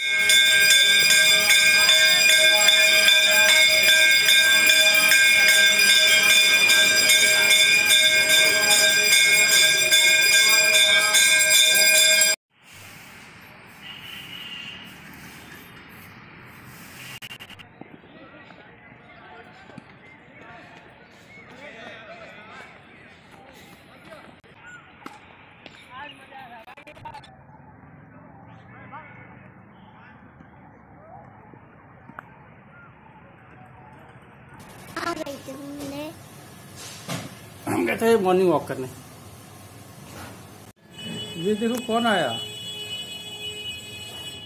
you हम गए थे मॉर्निंग वॉक करने। ये देखो कौन आया?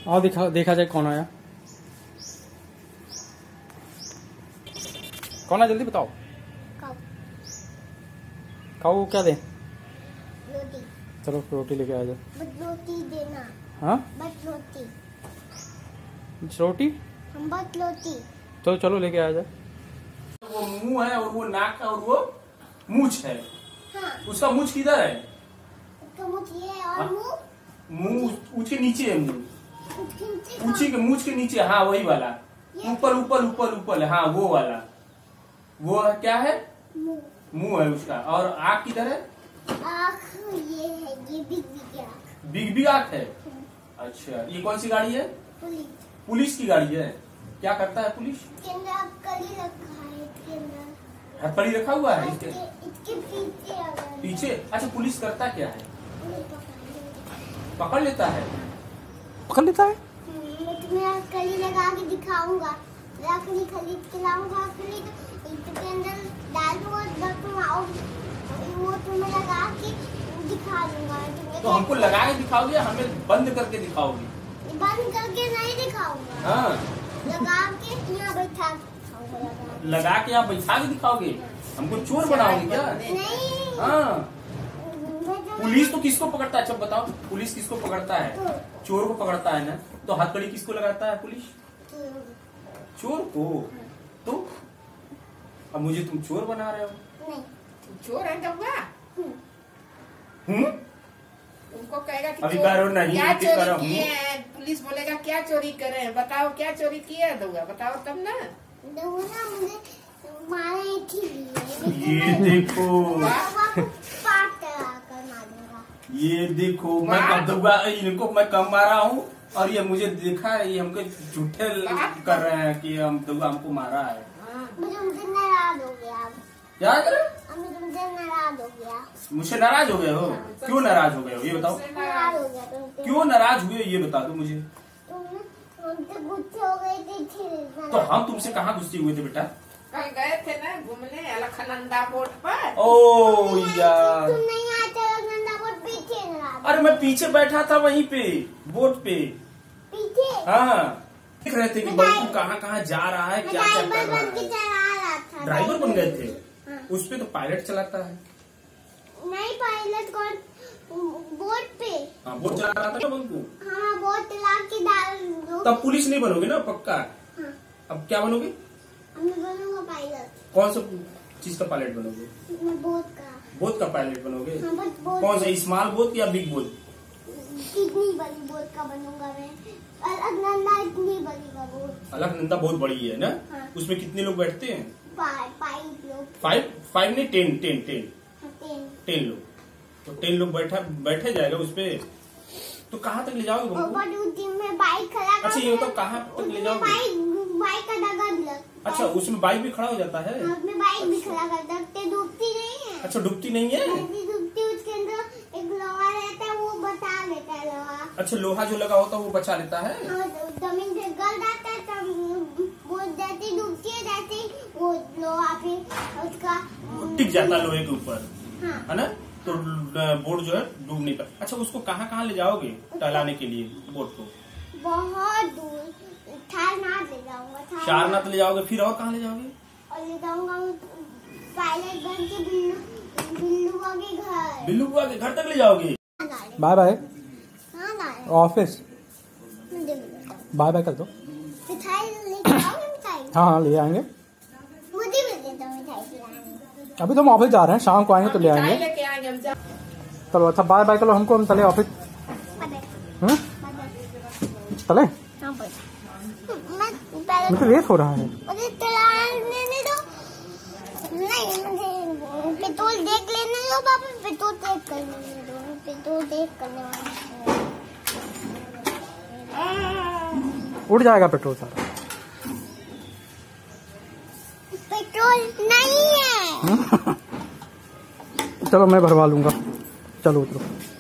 आओ दिखा देखा जाए कौन आया। कौन आया? जल्दी बताओ। खाओ। क्या दे? रोटी। चलो रोटी लेके आ जाओ बस रोटी देना। हाँ? बस रोटी। रोटी? हम बस रोटी। चलो चलो लेके आ जाओ वो मुँह है और वो नाक है और वो मूछ है। हाँ। उसका मूछ किधर है? तो मुझे ये और हाँ? मुँह उसके नीचे है मुँह। ऊँची के मूछ के नीचे हाँ वही वाला। ऊपर ऊपर ऊपर ऊपर हाँ वो वाला। वो क्या है? मुँह। मुँह है उसका। और आँख किधर है? आँख ये है ये बिग बिग आँख। बिग बिग आँख है? अच्छा ये कौन सी गाड़ी है? पुलिस। पुलिस की गाड़ी है। क्या करता है पुलिस? रखा है। हथकड़ी रखा हुआ है इसके? इसके पीछे पीछे? अच्छा पुलिस करता क्या है? पकड़ लेता है। पकड़ लेता है? मैं तुम्हें आज कली लगा के दिखाऊँगा। लकड़ी खरीद के लाऊँगा खरीद इसके अंदर डाल दूँगा तुम आओ। वो तुम्हें लगा के दिखा दूँगा तो हमको लगा के दिखाओगे या हमें बंद करके दिखाओगे? बंद करके नहीं दिखाऊँगा। हाँ। लगा के यहाँ बैठा लगा के। आप बैठा के दिखाओगे? हमको चोर बनाओगे क्या? हाँ। पुलिस तो किसको पकड़ता है? अच्छा बताओ पुलिस किसको पकड़ता है? चोर को पकड़ता है ना? तो हथकड़ी किसको लगाता है पुलिस? चोर को। तो अब मुझे तुम चोर बना रहे हो। नहीं। चोर है दबा हम्म। उनको कहेगा कि अभी चोर- करो नहीं, क्या चोरी। किए हैं? पुलिस बोलेगा क्या चोरी करे हैं? बताओ क्या चोरी किया है दउआ बताओ तब ना। दूँगा ये देखो। ये देखो मैं कब दूँगा? इनको मैं कम मारा हूँ? और ये मुझे देखा है ये हमको झूठे कर रहे हैं कि हम दुआ हमको मारा है। हाँ, मुझे नाराज़ हो गया। क्या करे अब नाराज़ हो मुझसे नाराज़ हो गए हो? क्यों नाराज़ हो गए हो? ये बताओ। हो गया क्यों नाराज़ हुए ये बता दो मुझे। हो तो हम तुमसे कहाँ गुस्से हुए थे बेटा? कल गए थे ना घूमने अलखनंदा बोट पर। ओ यार। तुम नहीं आते बहुत पीछे नाराज़ अरे मैं पीछे बैठा था वहीं पे बोट पे। पीछे? हाँ। देख रहे थे कि बल्कू कहाँ कहाँ जा रहा है क्या क्या कर रहा है। था ड्राइवर बन गए थे? हाँ। उस पे तो पायलट चलाता है। नहीं पायलट कौन? बोट पे। हाँ बोट चला रहा था ना बल्कू हाँ बोट चला के डाल तब पुलिस नहीं बनोगे ना पक्का? हाँ। अब क्या बनोगे? मैं बनूँगा पायलट कौन सा चीज़ का पायलट बनोगे? बोट का। पायलट बनोगे? हाँ कौन सा स्मॉल बोट या बिग बोट कितनी बड़ी का बनूँगा मैं। इतनी बड़ी का अलकनंदा बहुत बड़ी है ना? हाँ। उसमें कितने लोग बैठते हैं? लोग। फाइव फाइव नहीं टेन टेन टेन टेन लोग। तो टेन लोग बैठा बैठे जाएगा उस पे? तो कहाँ तक ले जाओगे में बाइक खड़ा अच्छा, ये बताओ कहाँ तक ले जाओगे? बाइक का डगा अच्छा उसमें बाइक भी खड़ा हो जाता है? हाँ, उसमें बाइक भी खड़ा कर सकते डूबती नहीं है। अच्छा डूबती नहीं है? डूबती उसके अंदर एक लोहा रहता है वो बचा लेता है लोहा। अच्छा लोहा जो लगा होता है वो बचा लेता है? हाँ, तो ज़मीन से गल जाता है तब वो जैसे डूबती है जैसे वो लोहा फिर उसका टिक जाता है लोहे के ऊपर। हाँ। है ना? तो बोट जो है डूब नहीं पाता अच्छा उसको कहाँ कहाँ ले जाओगे टहलाने के लिए बोट को? बहुत दूर। थारनाथ ले जाऊँगा सारनाथ ले जाओगे फिर और कहाँ ले जाओगे? और ले जाऊँगा पायलट बन के बिल्लू बिल्लू के घर। बुआ के घर तक ले जाओगे? बाय बाय हाँ ऑफ़िस। बाय बाय कर दो हाँ हाँ ले आएँगे। मुझे भी दे दो मिठाई अभी तो हम ऑफ़िस जा रहे हैं शाम को आएँगे तो ले आएँगे। चलो अच्छा बाय बाय करो हमको हम चले ऑफ़िस बाय चले? हम मैं पहले मतलब रेस हो रहा है। मुझे मुझे पेट्रोल देख लेने दो पापा पेट्रोल चेक कर लेने दो। पेट्रोल देख करने वाला उड़ जाएगा पेट्रोल सारा पेट्रोल नहीं है? चलो मैं भरवा लूँगा। चलो उतरो।